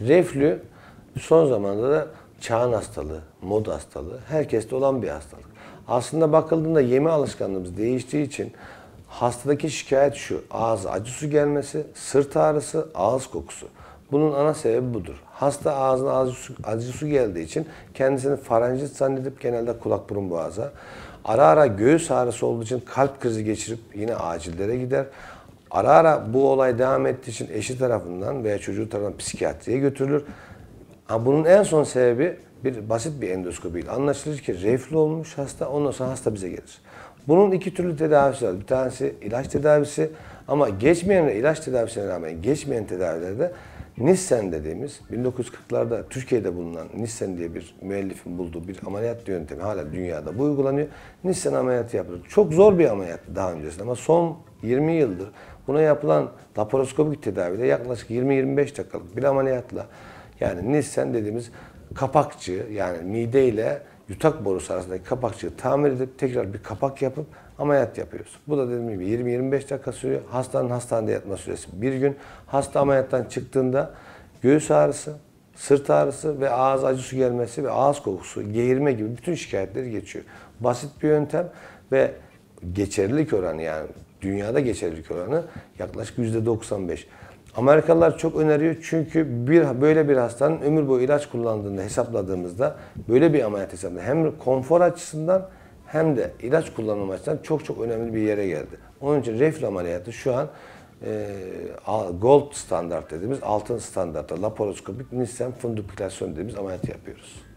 Reflü son zamanda da çağın hastalığı, mod hastalığı, herkeste olan bir hastalık. Aslında bakıldığında yeme alışkanlığımız değiştiği için hastadaki şikayet şu. Ağız acı su gelmesi, sırt ağrısı, ağız kokusu. Bunun ana sebebi budur. Hasta ağzına acı su, acı su geldiği için kendisini faranjit zannedip genelde kulak burun boğaza. Ara ara göğüs ağrısı olduğu için kalp krizi geçirip yine acillere gider. Ara ara bu olay devam ettiği için eşi tarafından veya çocuğu tarafından psikiyatriye götürülür. Ha, bunun en son sebebi bir basit bir endoskopiyle anlaşılır ki reflü olmuş hasta ondan sonra hasta bize gelir. Bunun iki türlü tedavisi var. Bir tanesi ilaç tedavisi ama geçmeyen ilaç tedavisine rağmen geçmeyen tedavilerde Nissen dediğimiz 1940'larda Türkiye'de bulunan Nissen diye bir müellifin bulduğu bir ameliyat yöntemi hala dünyada bu uygulanıyor. Nissen ameliyatı yapılır. Çok zor bir ameliyat daha öncesinde ama son 20 yıldır buna yapılan laparoskopik tedavide yaklaşık 20-25 dakikalık bir ameliyatla yani Nissen dediğimiz kapakçı yani mide ile yutak borusu arasındaki kapakçığı tamir edip tekrar bir kapak yapıp ameliyat yapıyoruz. Bu da dediğim gibi 20-25 dakika sürüyor. Hastanın hastanede yatma süresi bir gün. Hasta ameliyattan çıktığında göğüs ağrısı, sırt ağrısı ve ağız acı su gelmesi ve ağız kokusu, geğirme gibi bütün şikayetleri geçiyor. Basit bir yöntem ve geçerlilik oranı yani dünyada geçerlilik oranı yaklaşık %95. Amerikalılar çok öneriyor çünkü bir böyle bir hastanın ömür boyu ilaç kullandığında hesapladığımızda böyle bir ameliyat hesapladığında hem konfor açısından hem de ilaç kullanım açısından çok çok önemli bir yere geldi. Onun için reflü ameliyatı şu an e, gold standart dediğimiz altın standartta laparoskopik Nissen funduplikasyon dediğimiz ameliyat yapıyoruz.